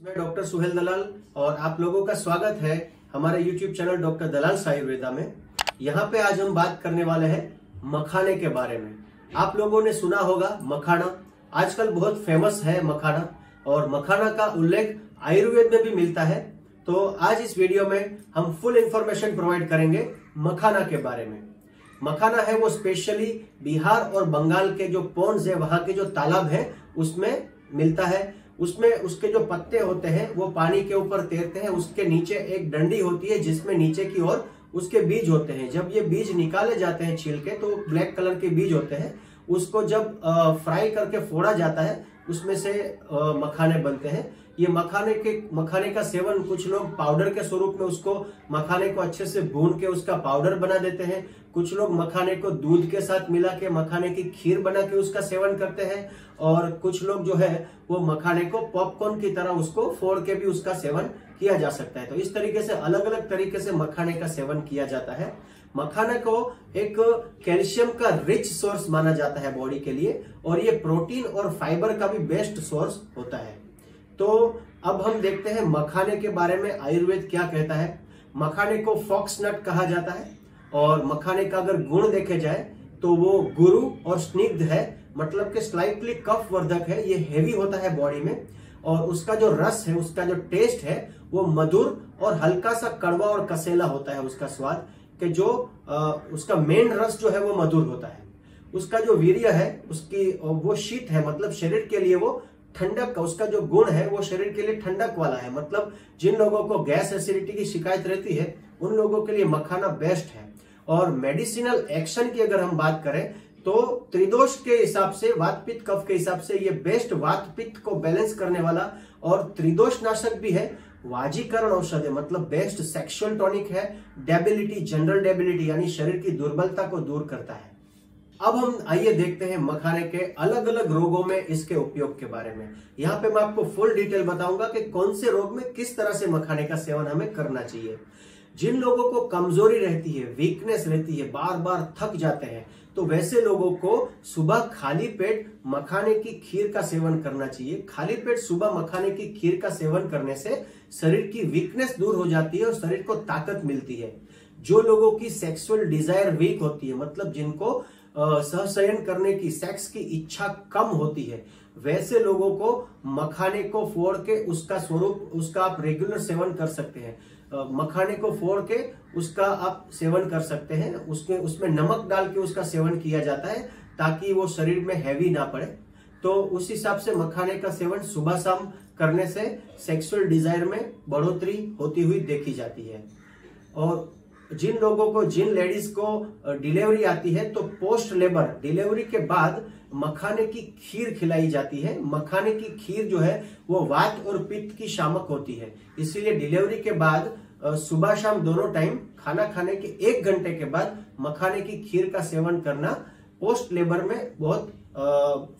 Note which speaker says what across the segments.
Speaker 1: मैं डॉक्टर सुहेल दलाल और आप लोगों का स्वागत है हमारे YouTube channel doctor Dalal Ayurveda में। यहाँ पे आज हम बात करने वाले हैं मखाने के बारे में। आप लोगों ने सुना होगा मखाना। आजकल बहुत फ़ेमस है मखाना और मखाना का उल्लेख आयुर्वेद में भी मिलता है। तो आज इस वीडियो में हम फुल इंफॉर्मेशन प्रोवाइड करेंगे मखाना के बारे में। मखाना है वो स्पेशली बिहार और बंगाल के जो पोन्स है, वहाँ के जो तालाब है, उसमें मिलता है। उसमें उसके जो पत्ते होते हैं, वो पानी के ऊपर तैरते हैं, उसके नीचे एक डंडी होती है, जिसमें नीचे की ओर उसके बीज होते हैं। जब ये बीज निकाले जाते हैं छील के तो ब्लैक कलर के बीज होते हैं। उसको जब फ्राई करके फोड़ा जाता है, उसमें से मखाने बनते हैं। ये मखाने के, मखाने का सेवन कुछ लोग पाउडर के स्वरूप में उसको मखाने को अच्छे से भून के उसका पाउडर बना देते हैं। कुछ लोग मखाने को दूध के साथ मिला के मखाने की खीर बना के उसका सेवन करते हैं और कुछ लोग जो है वो मखाने को पॉपकॉर्न की तरह उसको फोड़ के भी उसका सेवन किया जा सकता है। तो इस तरीके से अलग अलग तरीके से मखाने का सेवन किया जाता है। मखाना को एक कैल्शियम का रिच सोर्स माना जाता है बॉडी के लिए और ये प्रोटीन और फाइबर का भी बेस्ट सोर्स होता है। तो अब हम देखते हैं मखाने के बारे में आयुर्वेद क्या कहता है। मखाने को फॉक्स नट कहा जाता है और मखाने का अगर गुण देखे जाए तो वो गुरु और स्निग्ध है मतलब कि स्लाइटली कफ वर्धक है ये हेवी होता है बॉडी में। और उसका जो रस है उसका जो टेस्ट है वो मधुर और हल्का सा कड़वा और कसेला होता है उसका स्वाद कि जो आ, उसका मेन रस जो है वो मधुर होता है। उसका जो वीर्य है उसकी वो शीत है मतलब शरीर के लिए वो ठंडक का उसका जो गुण है, वो शरीर के लिए ठंडक वाला है। मतलब जिन लोगों को गैस एसिडिटी की शिकायत रहती है, उन लोगों के लिए मखाना बेस्ट है। और मेडिसिनल एक्शन की अगर हम बात करें तो त्रिदोष के हिसाब से वात पित्त कफ के हिसाब से ये बेस्ट वात पित्त को बैलेंस करने वाला और त्रिदोष नाशक भी है। वाजीकरण औषध है मतलब बेस्ट सेक्सुअल टॉनिक है। डेबिलिटी जनरल डेबिलिटी यानी शरीर की दुर्बलता को दूर करता है। अब हम आइए देखते हैं मखाने के अलग अलग रोगों में इसके उपयोग के बारे में। यहाँ पे मैं आपको फुल डिटेल बताऊँगा कि कौन से रोग में किस तरह से मखाने का सेवन हमें करना चाहिए। जिन लोगों को कमज़ोरी रहती है वीकनेस रहती है बार बार थक जाते हैं तो वैसे लोगों को सुबह खाली पेट मखाने की खीर का सेवन करना चाहिए। खाली पेट सुबह मखाने की खीर का सेवन करने से शरीर की वीकनेस दूर हो जाती है और शरीर को ताकत मिलती है। जो लोगों की सेक्सुअल डिज़ायर वीक होती है मतलब जिनको सहसयन करने की सेक्स की इच्छा कम होती है। वैसे लोगों को मखाने को फोड़ के उसका स्वरूप, उसका आप रेगुलर सेवन कर सकते हैं। मखाने को फोड़ के उसका आप सेवन कर सकते हैं। उसमें उसमें नमक डाल के उसका सेवन किया जाता है ताकि वो शरीर में हैवी ना पड़े। तो उस हिसाब से मखाने का सेवन सुबह शाम करने से सेक्सुअल डिज़ायर में बढ़ोतरी होती हुई देखी जाती है। और जिन लोगों को, जिन लेडीज़ को डिलीवरी आती है तो पोस्ट लेबर डिलीवरी के बाद मखाने की खीर खिलाई जाती है। मखाने की खीर जो है, वो वात और पित्त की शामक होती है। इसीलिए डिलीवरी के बाद सुबह शाम दोनों टाइम खाना खाने के एक घंटे के बाद मखाने की खीर का सेवन करना पोस्ट लेबर में बहुत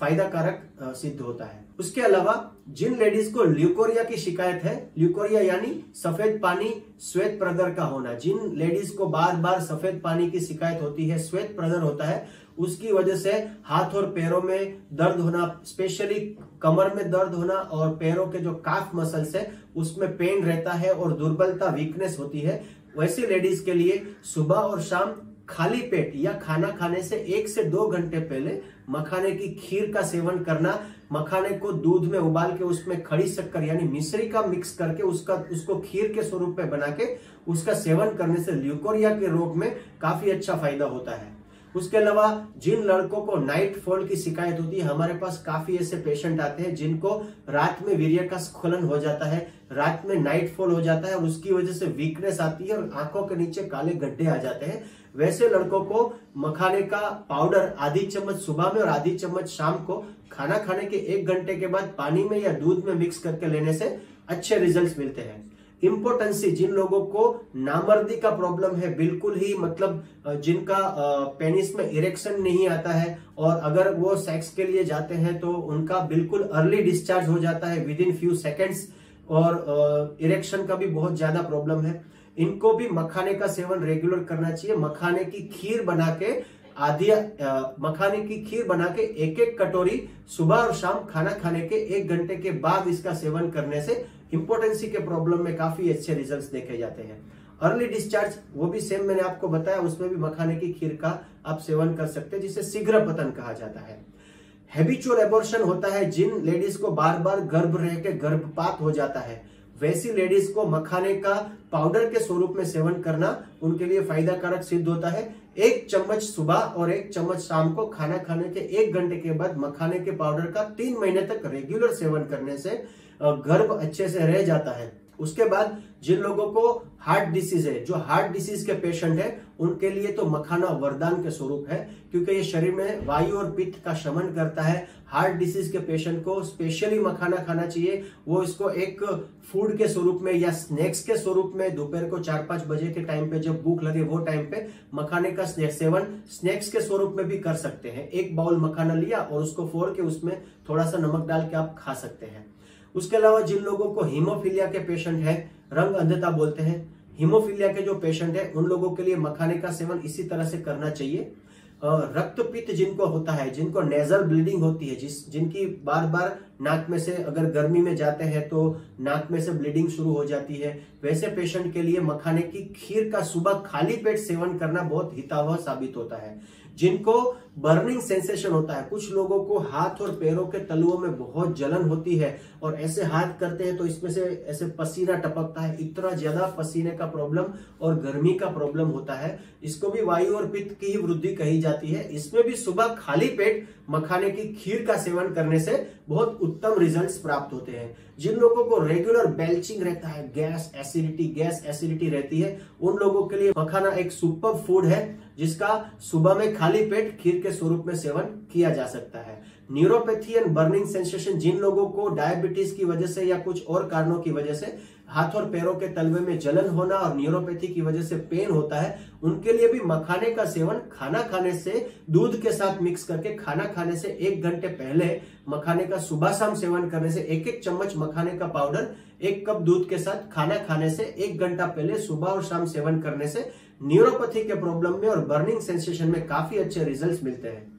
Speaker 1: फ़ायदा कारक सिद्ध होता है। उसके अलावा जिन लेडीज़ को ल्यूकोरिया की शिकायत है, ल्यूकोरिया यानी सफ़ेद पानी श्वेत प्रदर का होना, जिन लेडीज़ को बार बार सफ़ेद पानी की शिकायत होती है, श्वेत प्रदर होता है, उसकी वजह से हाथ और पैरों में दर्द होना, स्पेशली कमर में दर्द होना और पैरों के जो काफ मसल्स है, उसमें पेन रहता है और दुर्बलता वीकनेस होती है। वैसे लेडीज़ के लिए सुबह और शाम खाली पेट या खाना खाने से एक से दो घंटे पहले मखाने की खीर का सेवन करना, मखाने को दूध में उबाल के उसमें खड़ी शक्कर, यानी मिश्री का मिक्स करके उसका, उसको खीर के स्वरूप में बना के उसका सेवन करने से ल्यूकोरिया के रोग में काफ़ी अच्छा फ़ायदा होता है। उसके अलावा जिन लड़कों को नाइट फॉल की शिकायत होती है, हमारे पास काफ़ी ऐसे पेशेंट आते हैं जिनको रात में वीर्य का स्खलन हो जाता है, रात में नाइट फॉल हो जाता है और उसकी वजह से वीकनेस आती है और आँखों के नीचे काले गड्ढे आ जाते हैं। वैसे लड़कों को मखाने का पाउडर आधी चम्मच सुबह में और आधी चम्मच शाम को खाना खाने के एक घंटे के बाद पानी में या दूध में मिक्स करके लेने से अच्छे रिजल्ट्स मिलते हैं। इम्पोर्टेंसी जिन लोगों को नामर्दी का प्रॉब्लम है, बिल्कुल ही मतलब जिनका पेनिस में इरेक्शन नहीं आता है और अगर वो सेक्स के लिए जाते हैं तो उनका बिल्कुल अर्ली डिस्चार्ज हो जाता है विद इन फ्यू सेकेंड्स और इरेक्शन का भी बहुत ज़्यादा प्रॉब्लम है। इनको भी मखाने का सेवन रेगुलर करना चाहिए। मखाने की खीर बना के आधी मखाने की खीर बना के एक एक कटोरी सुबह और शाम खाना खाने के एक घंटे के बाद इसका सेवन करने से इंपोर्टेंसी के प्रॉब्लम में काफ़ी अच्छे रिज़ल्ट देखे जाते हैं। अर्ली डिस्चार्ज वो भी सेम मैंने आपको बताया, उसमें भी मखाने की खीर का आप सेवन कर सकते हैं, जिसे शीघ्र पतन कहा जाता है। हैबिचुअल एबोर्शन होता है, जिन लेडीज़ को बार बार गर्भ रह के गर्भपात हो जाता है। वैसी लेडीज़ को मखाने का पाउडर के स्वरूप में सेवन करना उनके लिए फ़ायदा कारक सिद्ध होता है। एक चम्मच सुबह और एक चम्मच शाम को खाना खाने के एक घंटे के बाद मखाने के पाउडर का तीन महीने तक रेगुलर सेवन करने से गर्भ अच्छे से रह जाता है। उसके बाद जिन लोगों को हार्ट डिसीज है, जो हार्ट डिसीज के पेशेंट है, उनके लिए तो मखाना वरदान के स्वरूप है, क्योंकि ये शरीर में वायु और पित्त का शमन करता है। हार्ट डिसीज के पेशेंट को स्पेशली मखाना खाना चाहिए। वो इसको एक फ़ूड के स्वरूप में या स्नैक्स के स्वरूप में दोपहर को चार पाँच बजे के टाइम पे जब भूख लगे, वो टाइम पे मखाने का सेवन स्नैक्स के स्वरूप में भी कर सकते हैं। एक बाउल मखाना लिया और उसको फोड़ के उसमें थोड़ा सा नमक डाल के आप खा सकते हैं। उसके अलावा जिन लोगों को हीमोफीलिया के पेशेंट है, रंग अंधता बोलते हैं। हीमोफीलिया के जो पेशेंट है, उन लोगों के लिए मखाने का सेवन इसी तरह से करना चाहिए। रक्त पित्त जिनको होता है, जिनको नेजल ब्लीडिंग होती है, जिस, जिनकी बार बार नाक में से अगर गर्मी में जाते हैं तो नाक में से ब्लीडिंग शुरू हो जाती है। वैसे पेशेंट के लिए मखाने की खीर का सुबह खाली पेट सेवन करना बहुत हितावह साबित होता है। जिनको बर्निंग सेंसेशन होता है। कुछ लोगों को हाथ और पैरों के तलुओं में बहुत जलन होती है और ऐसे हाथ करते हैं तो इसमें से ऐसे पसीना टपकता है। इतना ज़्यादा पसीने का प्रॉब्लम और गर्मी का प्रॉब्लम होता है। इसको भी वायु और पित्त की ही वृद्धि कही जाती है। इसमें भी सुबह खाली पेट मखाने की खीर का सेवन करने से बहुत उत्तम रिजल्ट्स प्राप्त होते हैं। जिन लोगों को रेगुलर बेल्चिंग रहता है गैस एसिडिटी गैस एसिडिटी रहती है, उन लोगों के लिए मखाना एक सुपर फ़ूड है, जिसका सुबह में खाली पेट खीर के स्वरूप में सेवन किया जा सकता है। न्यूरोपैथी एंड बर्निंग सेंसेशन जिन लोगों को डायबिटीज़ की वजह से या कुछ और कारणों की वजह से हाथ और पैरों के तलवे में जलन होना और न्यूरोपैथी की वजह से पेन होता है, उनके लिए भी मखाने का सेवन खाना खाने से, दूध के साथ मिक्स करके खाना खाने से एक घंटे पहले मखाने का सुबह शाम सेवन करने से एक एक चम्मच मखाने का पाउडर एक कप दूध के साथ खाना खाने से एक घंटा पहले सुबह और शाम सेवन करने से न्यूरोपैथी के प्रॉब्लम में और बर्निंग सेंसेशन में काफ़ी अच्छे रिजल्ट्स मिलते हैं।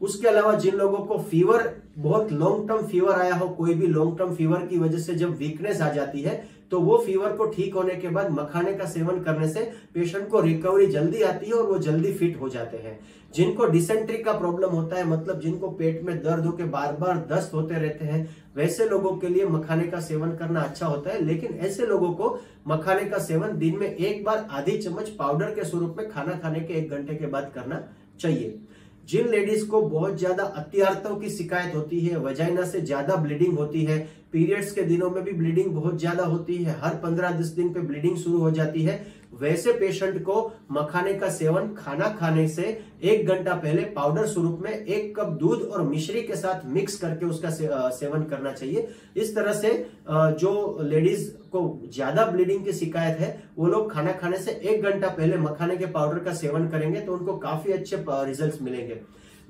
Speaker 1: उसके अलावा जिन लोगों को फीवर बहुत लॉन्ग टर्म फीवर आया हो, कोई भी लॉन्ग टर्म फीवर की वजह से जब वीकनेस आ जाती है तो वो फीवर को ठीक होने के बाद मखाने का सेवन करने से पेशेंट को रिकवरी जल्दी आती है और वो जल्दी फिट हो जाते हैं। जिनको डिसेंट्री का प्रॉब्लम होता है मतलब जिनको पेट में दर्द होकर बार बार दस्त होते रहते हैं, वैसे लोगों के लिए मखाने का सेवन करना अच्छा होता है, लेकिन ऐसे लोगों को मखाने का सेवन दिन में एक बार आधी चम्मच पाउडर के स्वरूप में खाना खाने के एक घंटे के बाद करना चाहिए। जिन लेडीज़ को बहुत ज़्यादा अत्यार्थों की शिकायत होती है, वजाइना से ज़्यादा ब्लीडिंग होती है, पीरियड्स के दिनों में भी ब्लीडिंग बहुत ज़्यादा होती है, हर पंद्रह दस दिन पे ब्लीडिंग शुरू हो जाती है वैसे पेशेंट को मखाने का सेवन खाना खाने से एक घंटा पहले पाउडर स्वरूप में एक कप दूध और मिश्री के साथ मिक्स करके उसका सेवन करना चाहिए। इस तरह से जो लेडीज़ को ज़्यादा ब्लीडिंग की शिकायत है, वो लोग खाना खाने से एक घंटा पहले मखाने के पाउडर का सेवन करेंगे तो उनको काफ़ी अच्छे रिज़ल्ट मिलेंगे।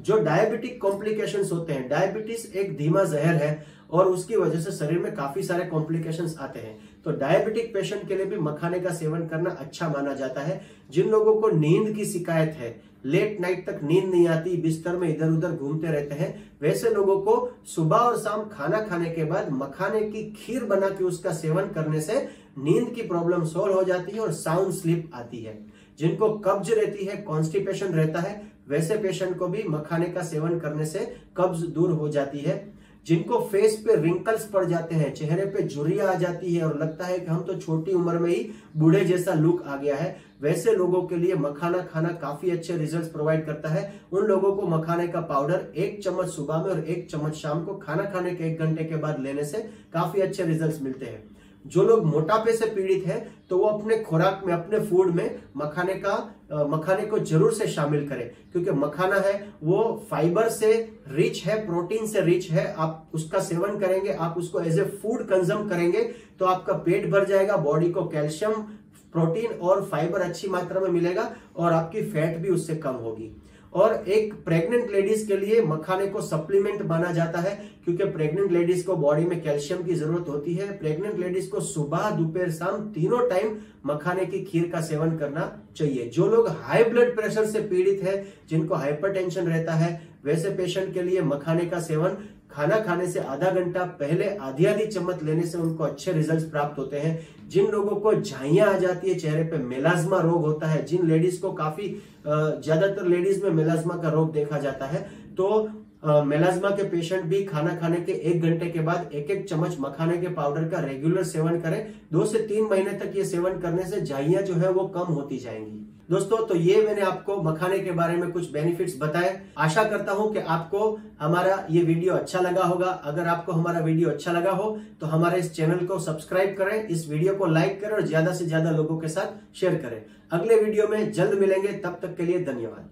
Speaker 1: जो डायबिटिक कॉम्प्लिकेशंस होते हैं डायबिटीज़ एक धीमा जहर है और उसकी वजह से शरीर में काफ़ी सारे कॉम्प्लिकेशंस आते हैं। तो डायबिटिक पेशेंट के लिए भी मखाने का सेवन करना अच्छा माना जाता है। जिन लोगों को नींद की शिकायत है लेट नाइट तक नींद नहीं आती, बिस्तर में इधर उधर घूमते रहते हैं, वैसे लोगों को सुबह और शाम खाना खाने के बाद मखाने की खीर बना के उसका सेवन करने से नींद की प्रॉब्लम सोल्व हो जाती है और साउंड स्लीप आती है। जिनको कब्ज रहती है कॉन्स्टिपेशन रहता है वैसे पेशेंट को भी मखाने का सेवन करने से कब्ज दूर हो जाती है। जिनको फेस पे रिंकल्स पड़ जाते हैं, चेहरे पे झुरिया आ जाती है और लगता है कि हम तो छोटी उम्र में ही बूढ़े जैसा लुक आ गया है, वैसे लोगों के लिए मखाना खाना काफ़ी अच्छे रिजल्ट्स प्रोवाइड करता है। उन लोगों को मखाने का पाउडर एक चम्मच सुबह में और एक चम्मच शाम को खाना खाने के एक घंटे के बाद लेने से काफ़ी अच्छे रिज़ल्ट मिलते हैं। जो लोग मोटापे से पीड़ित है तो वो अपने खुराक में, अपने फ़ूड में मखाने का मखाने को ज़रूर से शामिल करें, क्योंकि मखाना है, वो फाइबर से रिच है, प्रोटीन से रिच है, आप उसका सेवन करेंगे, आप उसको एज ए फ़ूड कंज्यूम करेंगे तो आपका पेट भर जाएगा बॉडी को कैल्शियम प्रोटीन और फाइबर अच्छी मात्रा में मिलेगा, और आपकी फैट भी उससे कम होगी। और एक प्रेग्नेंट लेडीज़ के लिए मखाने को सप्लीमेंट माना जाता है, क्योंकि प्रेग्नेंट लेडीज़ को बॉडी में कैल्शियम की ज़रूरत होती है। प्रेग्नेंट लेडीज़ को सुबह, दोपहर, शाम तीनों टाइम मखाने की खीर का सेवन करना चाहिए। जो लोग हाई ब्लड प्रेशर से पीड़ित है, जिनको हाइपरटेंशन रहता है, वैसे पेशेंट के लिए मखाने का सेवन खाना खाने से आधा घंटा पहले आधी आधी चम्मच लेने से उनको अच्छे रिजल्ट्स प्राप्त होते हैं। जिन लोगों को झाइयाँ आ जाती है, चेहरे पे मेलाज्मा रोग होता है, जिन लेडीज़ को काफ़ी ज़्यादातर लेडीज़ में मेलाज्मा का रोग देखा जाता है तो मेलाज्मा के पेशेंट भी खाना खाने के एक घंटे के बाद एक एक चम्मच मखाने के पाउडर का रेगुलर सेवन करें। दो से तीन महीने तक ये सेवन करने से झाइयाँ जो है वो कम होती जाएँगी। दोस्तों तो ये मैंने आपको मखाने के बारे में कुछ बेनिफिट्स बताए। आशा करता हूँ कि आपको हमारा ये वीडियो अच्छा लगा होगा। अगर आपको हमारा वीडियो अच्छा लगा हो तो हमारे इस चैनल को सब्सक्राइब करें, इस वीडियो को लाइक करें और ज़्यादा से ज़्यादा लोगों के साथ शेयर करें। अगले वीडियो में जल्द मिलेंगे, तब तक के लिए धन्यवाद।